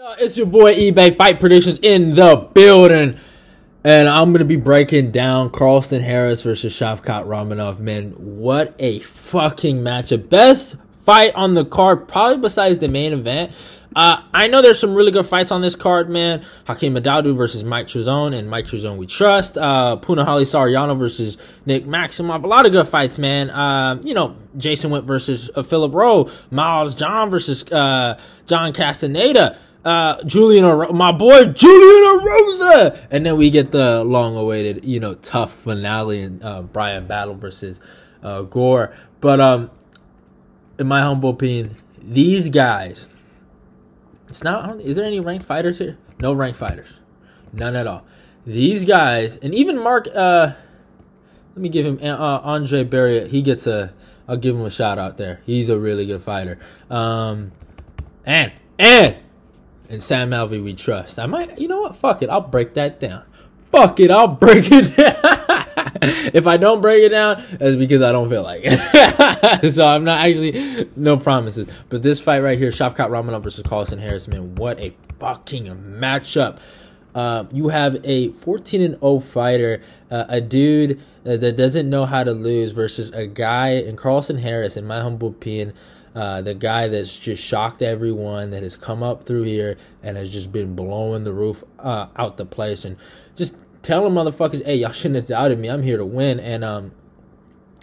Uh, it's your boy eBay Fight Predictions in the building. And I'm going to be breaking down Carlston Harris versus Shavkat Ramonov. Man, what a fucking matchup. Best fight on the card, probably besides the main event. Uh, I know there's some really good fights on this card, man. Hakeem Dawodu versus Mike Trizano, and Mike Trizano we trust. Uh, Punahele Soriano versus Nick Maximov. A lot of good fights, man. Uh, you know, Jason Witt versus uh, Philip Rowe. Miles John versus uh, John Castaneda uh, Julian, my boy Julian Erosa, and then we get the long-awaited, you know, TUF finale in uh, Bryan Battle versus uh, Gore. But um, in my humble opinion, these guys, it's not. Is there any ranked fighters here? No ranked fighters, none at all. These guys, and even Mark. Uh, let me give him uh, Andre Barriault. He gets a. I'll give him a shout out there. He's a really good fighter. Um, and and and Sam Alvey we trust. I might, you know what? Fuck it. I'll break that down. Fuck it. I'll break it down. if I don't break it down, it's because I don't feel like it. so I'm not actually, no promises. But this fight right here, Shavkat Ramonov versus Carlson Harris, man, what a fucking matchup. Uh, you have a 14 and 0 fighter, uh, a dude uh, that doesn't know how to lose versus a guy in Carlson Harris, in my humble opinion, uh, the guy that's just shocked everyone that has come up through here and has just been blowing the roof uh, out the place and just telling motherfuckers, hey, y'all shouldn't have doubted me. I'm here to win. And um,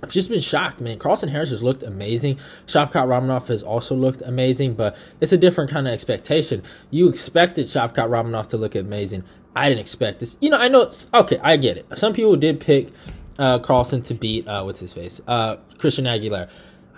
I've just been shocked, man. Carlson Harris has looked amazing. Shavkat Ramonov has also looked amazing, but it's a different kind of expectation. You expected Shavkat Ramonov to look amazing. I didn't expect this. You know, I know. It's, okay, I get it. Some people did pick uh, Carlston to beat uh, what's his face, uh, Christian Aguilera.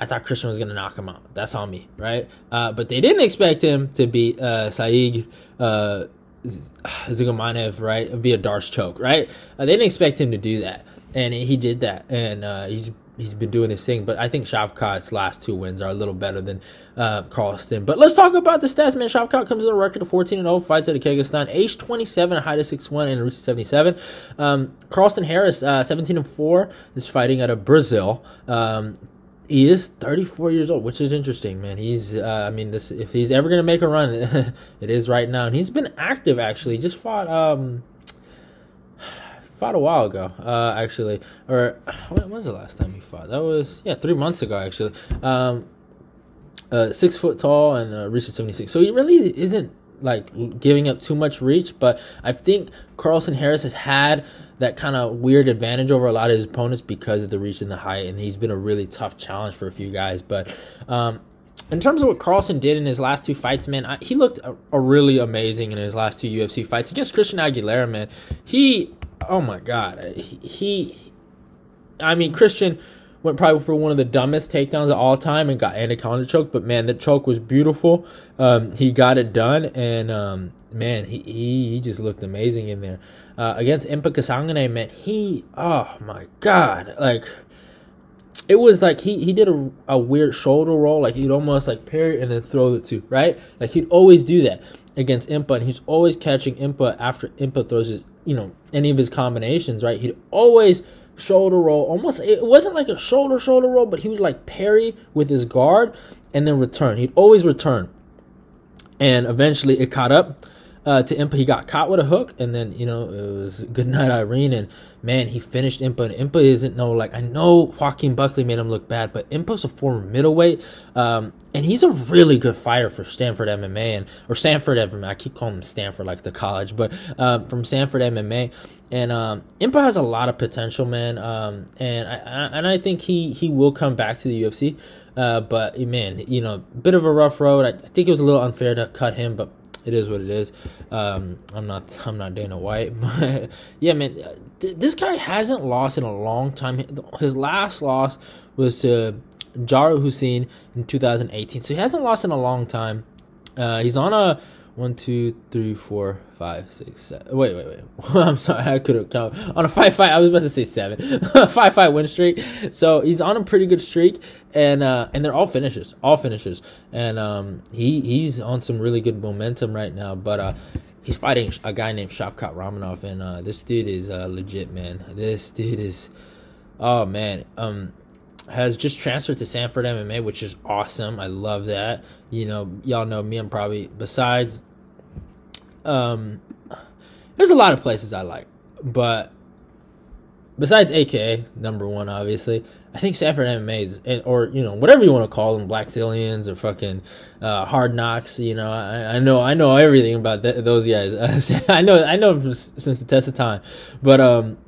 I thought Christian was gonna knock him out. That's on me, right? Uh, but they didn't expect him to beat uh, Saig uh, Zugamanev, right, via D'Arce choke, right? Uh, they didn't expect him to do that, and he did that, and uh, he's he's been doing his thing. But I think Shavkat's last two wins are a little better than uh, Carlston. But let's talk about the stats, man. Shavkat comes with a record of 14 and 0 fights at Kyrgyzstan, age 27, height of 6'1", and reach 77. Um, Carlston Harris, uh, 17 and 4, is fighting out of Brazil. Um, he is 34 years old, which is interesting, man. He's, uh, I mean, this if he's ever gonna make a run, it is right now, and he's been active actually. Just fought, um, fought a while ago, uh, actually, or when was the last time he fought? That was yeah, three months ago actually. Um, uh, six foot tall and uh, reaches 76, so he really isn't like giving up too much reach, but I think Carlson Harris has had that kind of weird advantage over a lot of his opponents because of the reach and the height, and he's been a really tough challenge for a few guys. But um, in terms of what Carlson did in his last two fights, man, I, he looked a, a really amazing in his last two UFC fights against Christian Aguilera. Man, he, oh my god, he, he I mean Christian went probably for one of the dumbest takedowns of all time and got anaconda choke. But man, the choke was beautiful. Um, he got it done, and um, man, he, he he just looked amazing in there. Uh, against Impa Kasanganay, man, he oh my god, like it was like he he did a, a weird shoulder roll, like he'd almost like parry and then throw it to right. Like he'd always do that against Impa, and he's always catching Impa after Impa throws his you know any of his combinations, right? He'd always shoulder roll. Almost it wasn't like a shoulder shoulder roll, but he would like parry with his guard and then return. He'd always return. And eventually it caught up uh, to Impa. He got caught with a hook, and then you know it was good night Irene, and man, he finished Impa. And Impa isn't no like I know Joaquin Buckley made him look bad, but Impa's a former middleweight, um, and he's a really good fighter for Stanford MMA and or Stanford MMA. I keep calling him Stanford like the college, but um, from Stanford MMA, and um, Impa has a lot of potential, man. Um, and I, I and I think he he will come back to the UFC. Uh, but man, you know, a bit of a rough road. I, I think it was a little unfair to cut him, but it is what it is. Um, I'm not I'm not Dana White, but yeah, man, th- this guy hasn't lost in a long time. His last loss was to Jaru Hussein in 2018, so he hasn't lost in a long time. Uh, he's on a one, two, three, four, five, six, seven. Wait, wait, wait. I'm sorry, I couldn't count. On a five fight, I was about to say seven. five fight win streak. So he's on a pretty good streak, and uh, and they're all finishes, all finishes, and um, he he's on some really good momentum right now. But uh, he's fighting a guy named Shavkat Ramonov, and uh, this dude is uh, legit, man. This dude is, oh man, um, has just transferred to Sanford MMA, which is awesome. I love that. You know, y'all know me. I'm probably besides um, there's a lot of places I like, but besides AKA number one, obviously, I think Sanford MMA is, or you know, whatever you want to call them, Blackzilians or fucking uh, Hard Knocks. You know, I, I know, I know everything about th- those guys. I know, I know since the test of time, but um,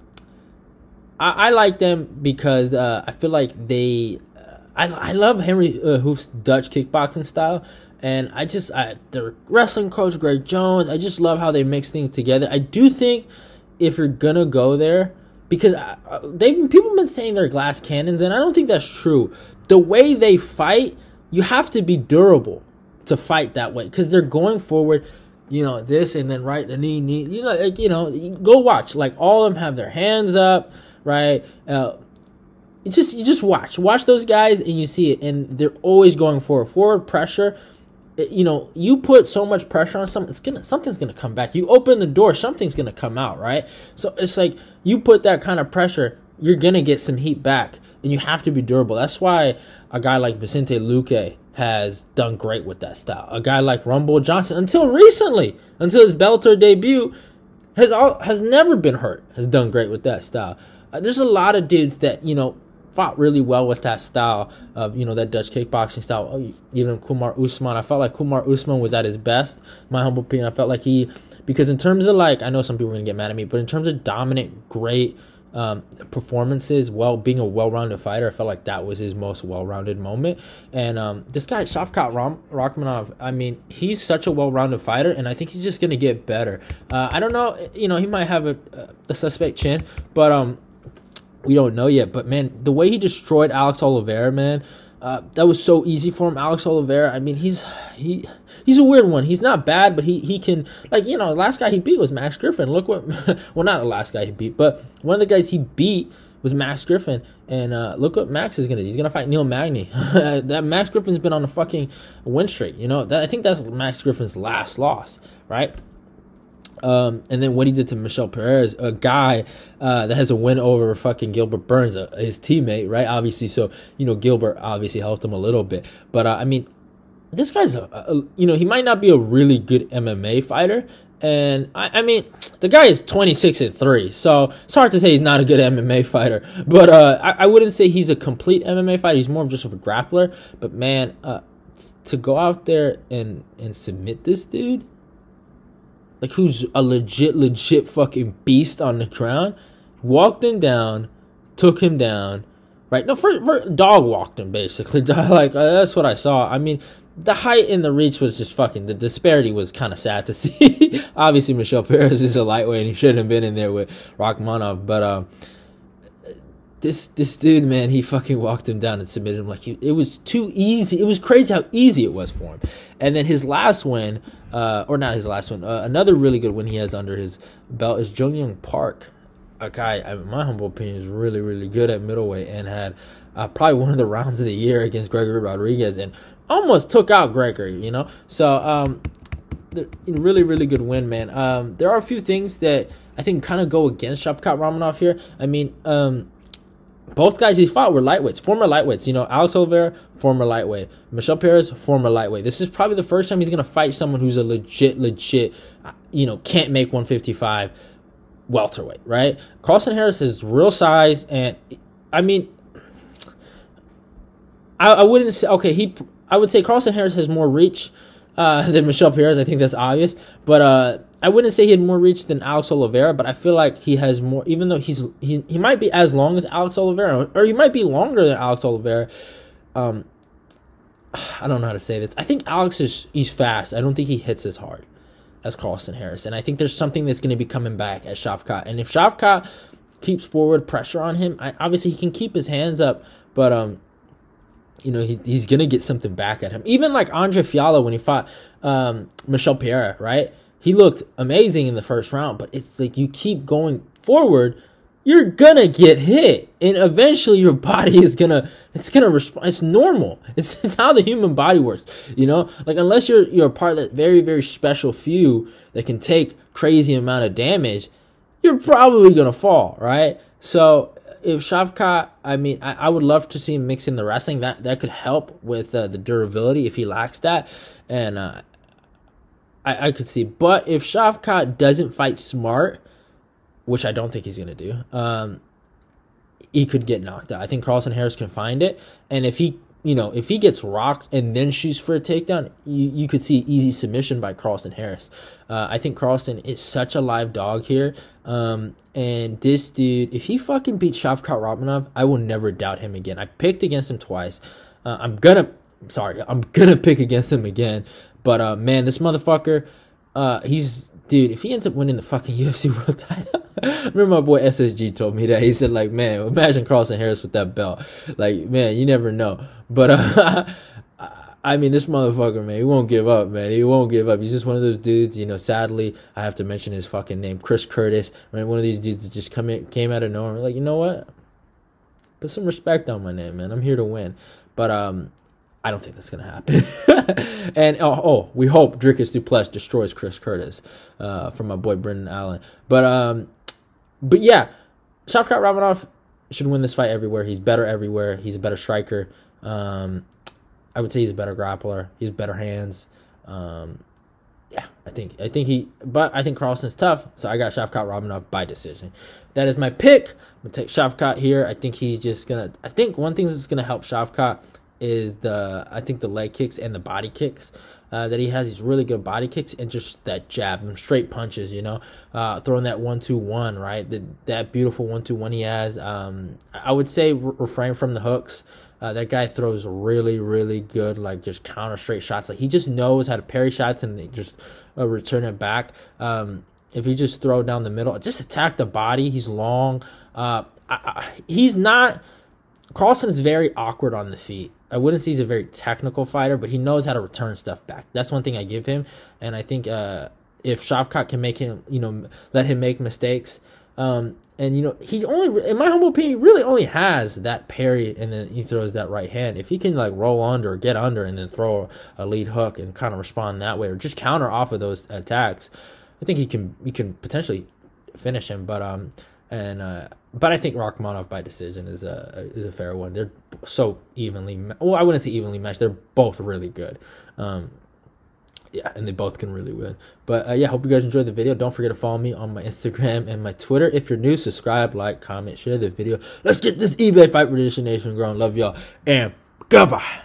I, I like them because uh, I feel like they. Uh, I I love Henry uh, Hooft's Dutch kickboxing style. And I just, I, the wrestling coach Greg Jones, I just love how they mix things together. I do think if you're gonna go there, because they people have been saying they're glass cannons, and I don't think that's true. The way they fight, you have to be durable to fight that way because they're going forward. You know this, and then right the knee, knee. You know, like, you know, go watch. Like all of them have their hands up, right? Uh, it's just you just watch, watch those guys, and you see it, and they're always going forward, forward pressure you know, you put so much pressure on something, it's gonna something's gonna come back. You open the door, something's gonna come out, right? So it's like you put that kind of pressure, you're gonna get some heat back, and you have to be durable. That's why a guy like Vicente Luque has done great with that style. A guy like Rumble Johnson, until recently, until his Bellator debut, has all has never been hurt. Has done great with that style. Uh, there's a lot of dudes that you know fought really well with that style of you know that Dutch kickboxing style. Oh, even Kamaru Usman, I felt like Kamaru Usman was at his best. My humble opinion, I felt like he because in terms of like I know some people are gonna get mad at me, but in terms of dominant, great um, performances, well being a well-rounded fighter, I felt like that was his most well-rounded moment. And um, this guy Shavkat Ram- Rakhmonov, I mean, he's such a well-rounded fighter, and I think he's just gonna get better. Uh, I don't know, you know, he might have a, a suspect chin, but um, we don't know yet. But man, the way he destroyed Alex Oliveira, man, uh, that was so easy for him. Alex Oliveira, I mean, he's he he's a weird one. He's not bad, but he he can like you know, the last guy he beat was Max Griffin. Look what well not the last guy he beat, but one of the guys he beat was Max Griffin, and uh, look what Max is gonna do. He's gonna fight Neil Magny. that Max Griffin's been on a fucking win streak. You know that I think that's Max Griffin's last loss, right? Um, and then what he did to Michel Prazeres, a guy uh, that has a win over fucking Gilbert Burns, uh, his teammate, right? Obviously, so you know Gilbert obviously helped him a little bit, but uh, I mean, this guy's a, a, you know he might not be a really good MMA fighter, and I, I, mean the guy is 26 and 3 so it's hard to say he's not a good mma fighter. But uh, I, I, wouldn't say he's a complete mma fighter. He's more of just a grappler. But man uh, to go out there and and submit this dude like who's a legit, legit fucking beast on the ground, walked him down, took him down, right? No, for, for dog walked him basically. like uh, that's what I saw. I mean, the height and the reach was just fucking. The disparity was kind of sad to see. Obviously, Michel Prazeres is a lightweight, and he shouldn't have been in there with Rakhmonov, but um this this dude, man, he fucking walked him down and submitted him like he, it was too easy. It was crazy how easy it was for him. And then his last win, uh, or not his last one, uh, another really good win he has under his belt is Jun Yong Park, a guy, in my humble opinion, is really really good at middleweight and had uh, probably one of the rounds of the year against Gregory Rodrigues and almost took out Gregory. You know, so um, really really good win, man. Um, there are a few things that I think kind of go against Shavkat Rakhmonov here. I mean, um both guys he fought were lightweights, former lightweights. You know, Alex Oliveira, former lightweight. Michel Prazeres, former lightweight. This is probably the first time he's going to fight someone who's a legit, legit, uh, you know, can't make 155 welterweight, right? Carlson Harris is real size, and I mean, I, I wouldn't say, okay, he, I would say Carlson Harris has more reach uh, than Michel Prazeres. I think that's obvious. But uh, I wouldn't say he had more reach than Alex Oliveira, but I feel like he has more. Even though he's he, he might be as long as Alex Oliveira, or he might be longer than Alex Oliveira. Um, I don't know how to say this. I think Alex is he's fast. I don't think he hits as hard as Carlson Harris, and I think there's something that's going to be coming back at Shavkat. And if Shavkat keeps forward pressure on him, I, obviously he can keep his hands up, but um, you know, he, he's gonna get something back at him. Even like Andre Fialho when he fought um, Michel Pereira, right? he looked amazing in the first round, but it's like you keep going forward, you're gonna get hit, and eventually your body is gonna it's gonna respond. It's normal. It's it's how the human body works. You know, like unless you're you're a part of that very very special few that can take crazy amount of damage, you're probably gonna fall, right? So if Shavkat, I mean, I, I would love to see him mix in the wrestling. That that could help with uh, the durability if he lacks that, and uh, I, I could see. But if Shavkat doesn't fight smart, which I don't think he's gonna do, um, he could get knocked out. I think Carlson Harris can find it, and if he you know, if he gets rocked and then shoots for a takedown, you, you could see easy submission by Carlston Harris. Uh, I think Carlston is such a live dog here. Um, and this dude, if he fucking beats Shavkat Rakhmonov, I will never doubt him again. I picked against him twice. Uh, I'm gonna, sorry, I'm gonna pick against him again. But uh, man, this motherfucker, uh, he's dude. If he ends up winning the fucking UFC world title. remember my boy SSG told me that. He said, like, man, imagine Carlston Harris with that belt. Like, man, you never know. But uh, I mean, this motherfucker, man, he won't give up, man. He won't give up. He's just one of those dudes, you know. Sadly, I have to mention his fucking name, Chris Curtis. Right, one of these dudes that just come in, came out of nowhere. Like, you know what? Put some respect on my name, man. I'm here to win. But um, I don't think that's gonna happen. and oh, oh, we hope Dricus Du Plessis destroys Chris Curtis, uh, from my boy Brendan Allen. But um, but yeah, Shavkat Rakhmonov should win this fight everywhere. He's better everywhere. He's a better striker. Um, I would say he's a better grappler. He's better hands. Um, yeah, I think I think he, but I think Carlson's tough, so I got Shavkat Rakhmonov by decision. That is my pick. I'm gonna take Shavkat here. I think he's just gonna. I think one thing that's gonna help Shavkat is the I think the leg kicks and the body kicks uh, that he has. He's really good body kicks and just that jab, and straight punches. You know, uh, throwing that one two one right. The, that beautiful one two one he has. Um, I would say re- refrain from the hooks. Uh, that guy throws really, really good, like just counter straight shots. Like he just knows how to parry shots and just uh, return it back. Um, if he just throw down the middle, just attack the body. He's long. Uh, I, I, he's not. Carlson is very awkward on the feet. I wouldn't say he's a very technical fighter, but he knows how to return stuff back. That's one thing I give him, and I think uh, if Shavkat can make him, you know, let him make mistakes, um, and you know, he only, in my humble opinion, really only has that parry, and then he throws that right hand. If he can like roll under get under, and then throw a lead hook and kind of respond that way, or just counter off of those attacks, I think he can he can potentially finish him. But um, and uh, but I think Rakhmonov by decision is a is a fair one. They're so evenly. Well, I wouldn't say evenly matched. They're both really good. Um, yeah, and they both can really win. But uh, yeah, hope you guys enjoyed the video. Don't forget to follow me on my Instagram and my Twitter. If you're new, subscribe, like, comment, share the video. Let's get this eBay Fight Prediction Nation growing. Love y'all and goodbye.